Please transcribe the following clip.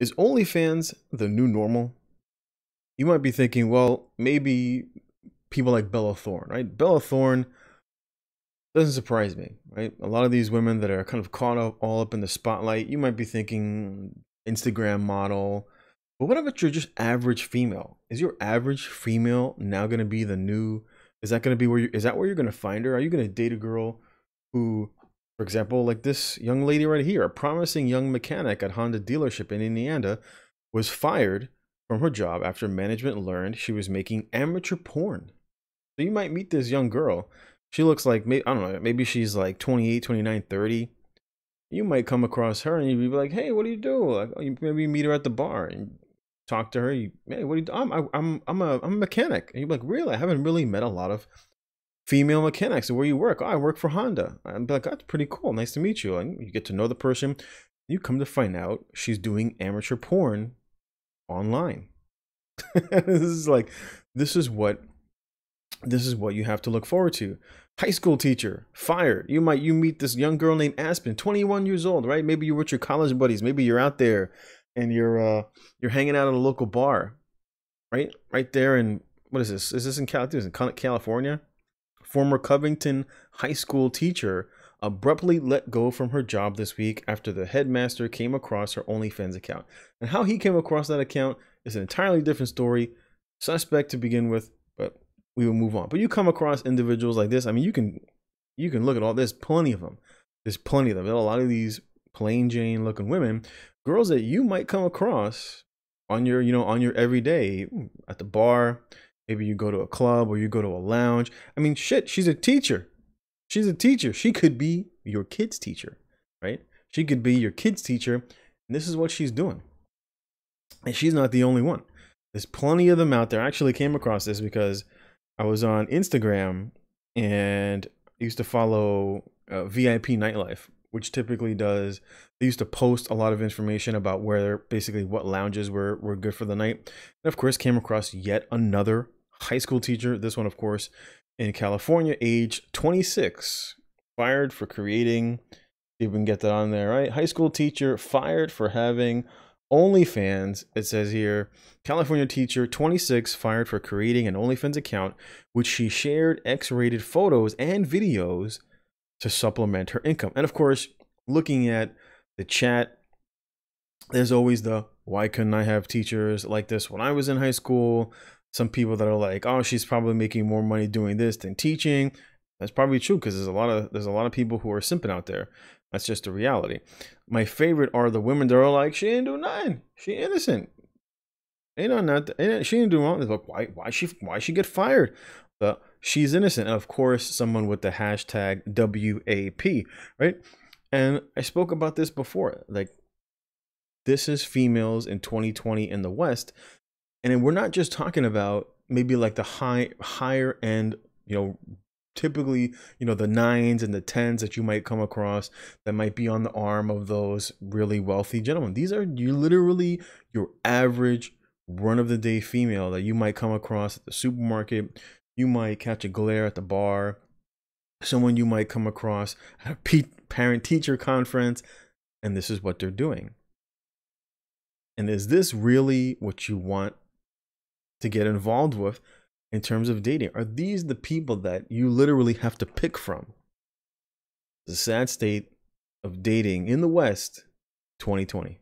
Is OnlyFans the new normal? You might be thinking, well, maybe people like Bella Thorne, right? Bella Thorne doesn't surprise me, right? A lot of these women that are kind of caught up all up in the spotlight, you might be thinking Instagram model. But what about your just average female? Is your average female now going to be the new? Is that going to be where you? Is that where you're going to find her? Are you going to date a girl who for example, like this young lady right here, a promising young mechanic at Honda dealership in Indiana, was fired from her job after management learned she was making amateur porn. So you might meet this young girl. She looks like, I don't know, maybe she's like 28, 29, 30. You might come across her and you'd be like, hey, what do you do? Like, oh, you maybe meet her at the bar and talk to her. You, hey, what do you do? I'm, I'm, I'm, a, I'm a mechanic. And you're like, really? I haven't really met a lot of female mechanics where you work. Oh, I work for Honda. I'm like, that's pretty cool. Nice to meet you. And you get to know the person. You come to find out she's doing amateur porn online. this is like, this is what, this is what you have to look forward to. High school teacher fired. You might you meet this young girl named Aspen, 21 years old, right? Maybe you're with your college buddies. Maybe you're out there and you're uh you're hanging out at a local bar, right? Right there in what is this? Is this in California? Former Covington High School teacher, abruptly let go from her job this week after the headmaster came across her OnlyFans account. And how he came across that account is an entirely different story. Suspect to begin with, but we will move on. But you come across individuals like this. I mean, you can you can look at all. There's plenty of them. There's plenty of them. A lot of these plain Jane looking women, girls that you might come across on your you know on your everyday at the bar Maybe you go to a club or you go to a lounge. I mean, shit, she's a teacher. She's a teacher. She could be your kid's teacher, right? She could be your kid's teacher. And this is what she's doing. And she's not the only one. There's plenty of them out there. I actually came across this because I was on Instagram and I used to follow uh, VIP Nightlife, which typically does they used to post a lot of information about where basically what lounges were were good for the night and of course came across yet another high school teacher. This one, of course, in California, age 26, fired for creating. If we can get that on there, right? High school teacher fired for having OnlyFans. It says here, California teacher 26 fired for creating an OnlyFans account, which she shared X-rated photos and videos to supplement her income. And of course, looking at the chat, there's always the why couldn't I have teachers like this when I was in high school? Some people that are like, oh, she's probably making more money doing this than teaching. That's probably true because there's a lot of there's a lot of people who are simping out there. That's just the reality. My favorite are the women that are like, she ain't do nothing. She innocent. Ain't on that. Ain't, she ain't doing wrong. Like, why? Why she? Why she get fired? But she's innocent. And of course, someone with the hashtag WAP, right? And I spoke about this before. Like, this is females in 2020 in the West and we're not just talking about maybe like the high higher end you know typically you know the nines and the tens that you might come across that might be on the arm of those really wealthy gentlemen. These are you literally your average run of the day female that you might come across at the supermarket. You might catch a glare at the bar. Someone you might come across at a parent teacher conference and this is what they're doing. And is this really what you want to get involved with in terms of dating? Are these the people that you literally have to pick from? The sad state of dating in the West 2020.